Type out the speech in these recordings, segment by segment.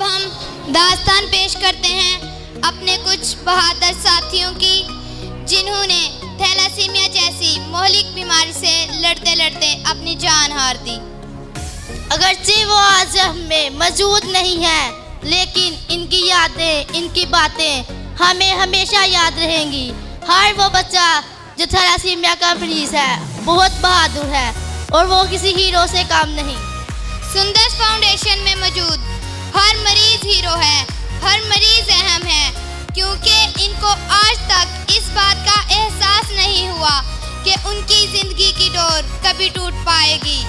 اب ہم داستان پیش کرتے ہیں اپنے کچھ بہادر ساتھیوں کی جنہوں نے تھیلاسیمیا جیسی مہلک بیماری سے لڑتے لڑتے اپنی جان ہار دی۔ اگرچہ وہ آج ہمیں موجود نہیں ہیں لیکن ان کی یادیں ان کی باتیں ہمیں ہمیشہ یاد رہیں گی۔ ہر وہ بچہ جو تھیلاسیمیا کا مریض ہے بہت بہادر ہے اور وہ کسی ہیرو سے کام نہیں۔ سندر فاؤنڈیشن میں موجود۔ ہر مریض ہیرو ہے، ہر مریض اہم ہے، کیونکہ ان کو آج تک اس بات کا احساس نہیں ہوا کہ ان کی زندگی کی ڈور کبھی ٹوٹ پائے گی۔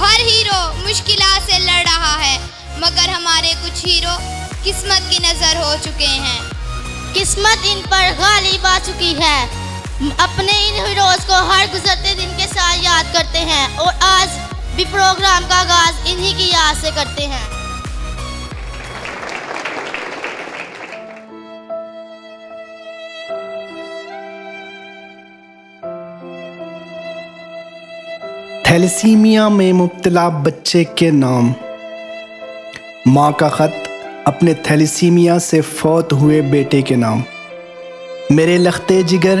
ہر ہیرو مشکلات سے لڑ رہا ہے، مگر ہمارے کچھ ہیرو قسمت کی نظر ہو چکے ہیں۔ قسمت ان پر غالب آ چکی ہے۔ اپنے ان ہیروز کو ہر گزرتے دن کے ساتھ یاد کرتے ہیں اور آج بھی پروگرام کا آغاز انہی کی یاد سے کرتے ہیں۔ تھیلسیمیا میں مبتلا بچے کے نام۔ ماں کا خط اپنے تھیلسیمیا سے فوت ہوئے بیٹے کے نام۔ میرے لختے جگر،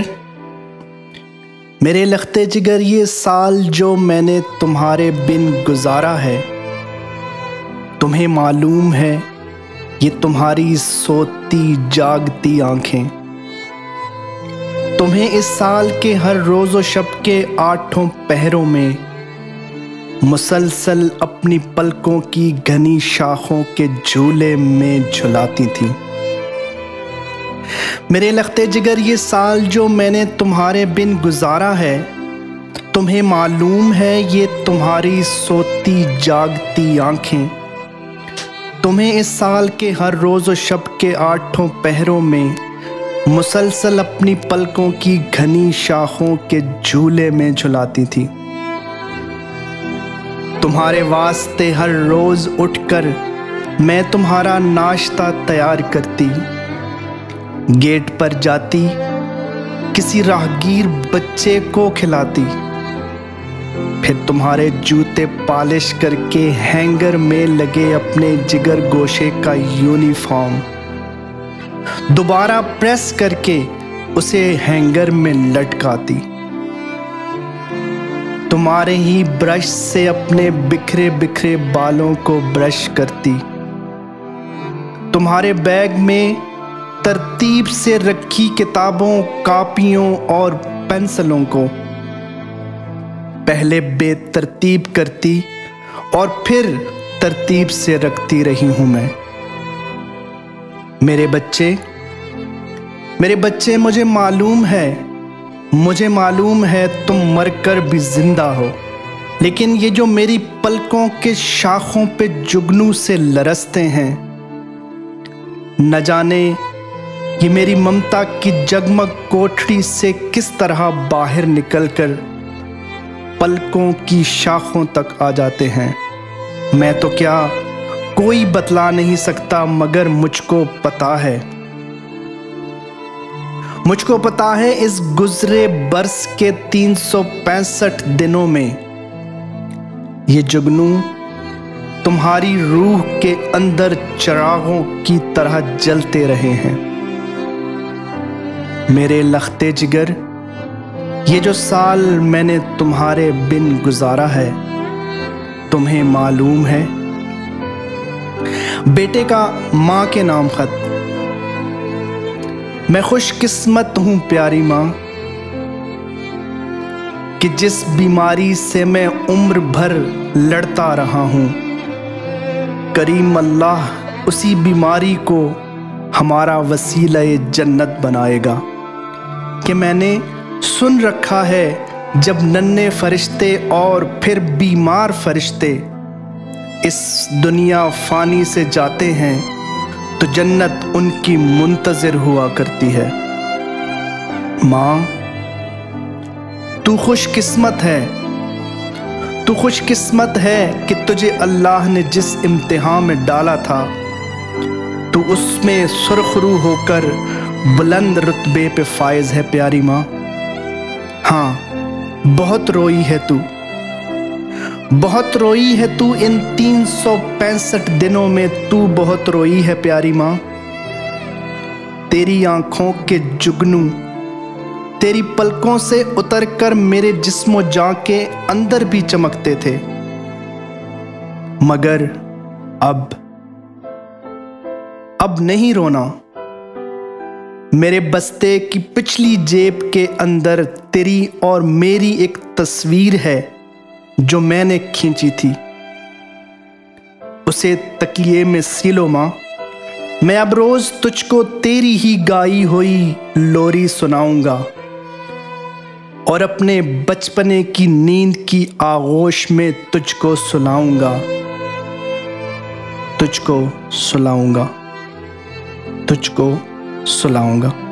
میرے لختے جگر، یہ سال جو میں نے تمہارے بن گزارا ہے، تمہیں معلوم ہے، یہ تمہاری سوتی، جاگتی آنکھیں۔ تمہیں اس سال کے ہر روز و شب کے آٹھوں پہروں میں مسلسل اپنی پلکوں کی گھنی شاخوں کے جھولے میں جھلاتی تھی۔ میرے لختے جگر یہ سال جو میں نے تمہارے بن گزارا ہے، تمہیں معلوم ہے یہ تمہاری سوتی جاگتی آنکھیں۔ تمہیں اس سال کے ہر روز و شب کے آٹھوں پہروں میں مسلسل اپنی پلکوں کی گھنی شاخوں کے جھولے میں جھلاتی تھی۔ تمہارے واسطے ہر روز اٹھ کر میں تمہارا ناشتہ تیار کرتی، گیٹ پر جاتی، کسی راہگیر بچے کو کھلاتی، پھر تمہارے جوتے پالش کر کے ہینگر میں لگے اپنے جگر گوشے کا یونیفارم۔ دوبارہ پریس کر کے اسے ہینگر میں لٹکاتی۔ تمہارے ہی برش سے اپنے بکھرے بکھرے بالوں کو برش کرتی۔ تمہارے بیگ میں ترتیب سے رکھی کتابوں، کاپیوں اور پینسلوں کو۔ پہلے بے ترتیب کرتی اور پھر ترتیب سے رکھتی رہی ہوں میں۔ میرے بچے میرے بچے، مجھے معلوم ہے مجھے معلوم ہے تم مر کر بھی زندہ ہو۔ لیکن یہ جو میری پلکوں کے شاخوں پہ جگنو سے لرستے ہیں، نہ جانے یہ میری ممتا کی جگمگ کوٹھڑی سے کس طرح باہر نکل کر پلکوں کی شاخوں تک آ جاتے ہیں۔ میں تو کیا کوئی بتلا نہیں سکتا مگر مجھ کو پتا ہے۔ مجھ کو پتا ہے اس گزرے برس کے تین سو پینسٹھ دنوں میں یہ جگنو تمہاری روح کے اندر چراغوں کی طرح جلتے رہے ہیں۔ میرے لختے جگر، یہ جو سال میں نے تمہارے بن گزارا ہے، تمہیں معلوم ہے۔ بیٹے کا ماں کے نام خط میں خوش قسمت ہوں پیاری ماں، کہ جس بیماری سے میں عمر بھر لڑتا رہا ہوں۔ کریم اللہ اسی بیماری کو ہمارا وسیلہ جنت بنائے گا۔ کہ میں نے سن رکھا ہے جب ننے فرشتے اور پھر بیمار فرشتے اس دنیا فانی سے جاتے ہیں۔ تو جنت ان کی منتظر ہوا کرتی ہے۔ ماں، تو خوش قسمت ہے۔ تو خوش قسمت ہے کہ تجھے اللہ نے جس امتحان میں ڈالا تھا، تو اس میں سرخرو ہو کر بلند رتبے پہ فائز ہے پیاری ماں۔ ہاں بہت روئی ہے تو۔ بہت روئی ہے تو ان تین سو پینسٹھ دنوں میں تو بہت روئی ہے پیاری ماں۔ تیری آنکھوں کے جگنو تیری پلکوں سے اتر کر میرے جسم و جان کے اندر بھی چمکتے تھے۔ مگر اب اب نہیں رونا۔ میرے بستے کی پچھلی جیب کے اندر تیری اور میری ایک تصویر ہے۔ جو میں نے کھینچی تھی۔ اسے تکیے میں سیلو ماں۔ میں اب روز تجھ کو تیری ہی گائی ہوئی لوری سناؤں گا۔ اور اپنے بچپنے کی نیند کی آغوش میں تجھ کو سلاؤں گا۔ تجھ کو سلاؤں گا۔ تجھ کو سلاؤں گا۔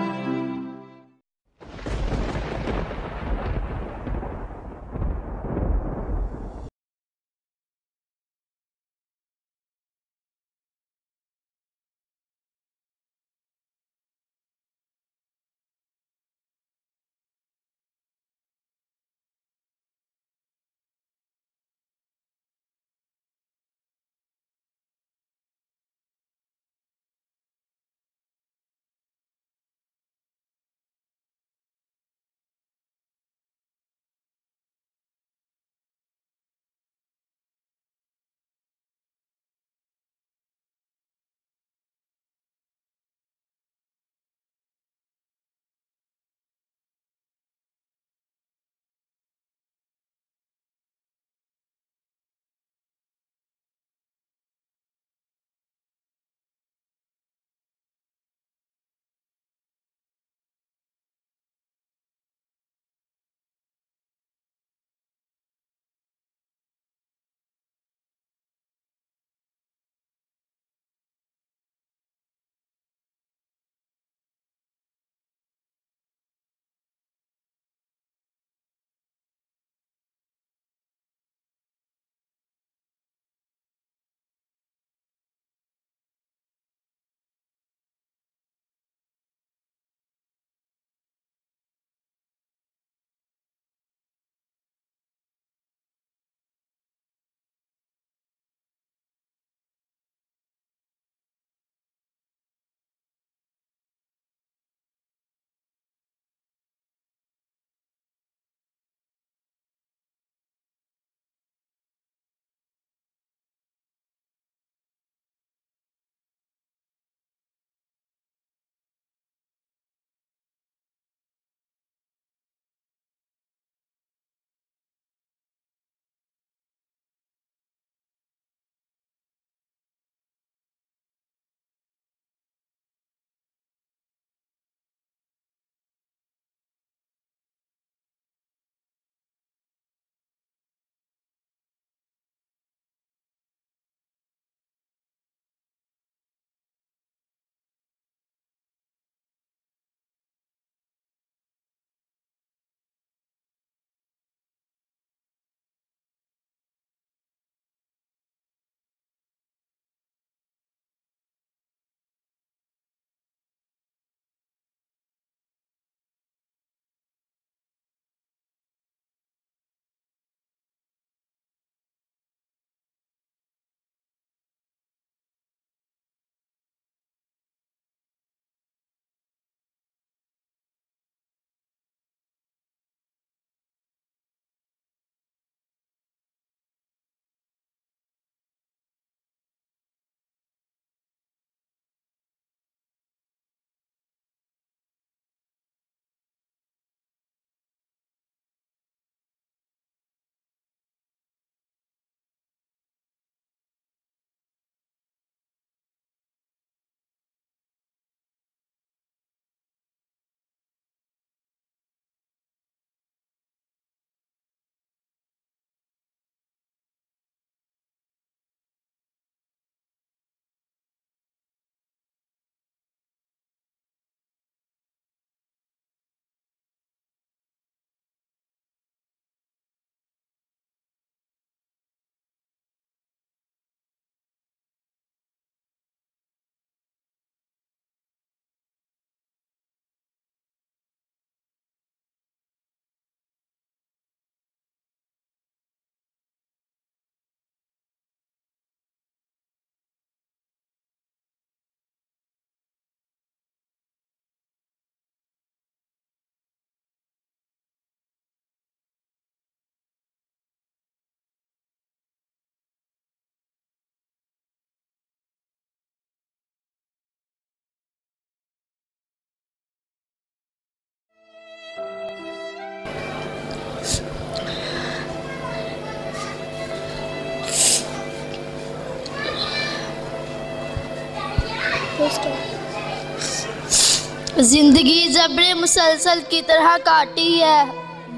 زندگی زبر مسلسل کی طرح کاٹی ہے۔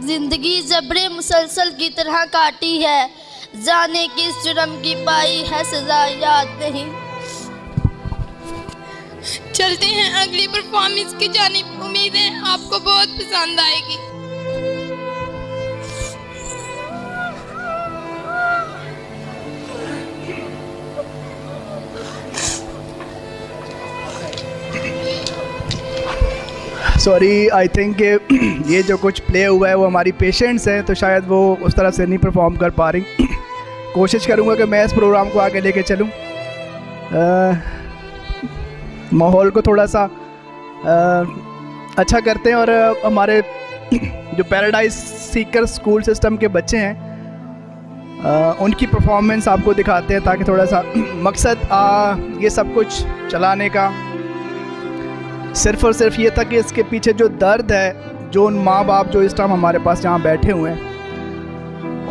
زندگی زبر مسلسل کی طرح کاٹی ہے۔ جانے کس جرم کی پائی ہے سزا یاد نہیں۔ چلتے ہیں اگلی پرفارمنس کی جانب۔ امید ہے آپ کو بہت پسند آئے گی۔ سوری آئی تھنک کہ یہ جو کچھ پلے ہوا ہے وہ ہماری پیشنٹس ہیں، تو شاید وہ اس طرح سے نہیں پرفارم کر پا رہی۔ کوشش کروں گا کہ میں اس پروگرام کو آگے لے کے چلوں۔ ماحول کو تھوڑا سا اچھا کرتے ہیں اور ہمارے جو پیراڈائز سیکر اسکول سسٹم کے بچے ہیں ان کی پرفارمنس آپ کو دکھاتے ہیں تاکہ تھوڑا سا مقصد یہ سب کچھ چلانے کا صرف اور صرف یہ تھا کہ اس کے پیچھے جو درد ہے، جو ان ماں باپ جو اس ٹائم ہمارے پاس یہاں بیٹھے ہوئے ہیں،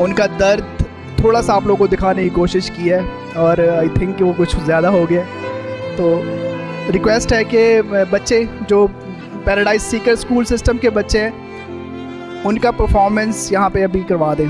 ان کا درد تھوڑا سا آپ لوگوں کو دکھانے کی کوشش کی ہے اور آئی تھنک کہ وہ کچھ زیادہ ہو گیا تو ریکویسٹ ہے کہ بچے جو پیراڈائز سیکر اسکول سسٹم کے بچے ہیں، ان کا پرفارمنس یہاں پہ ابھی کروا دیں۔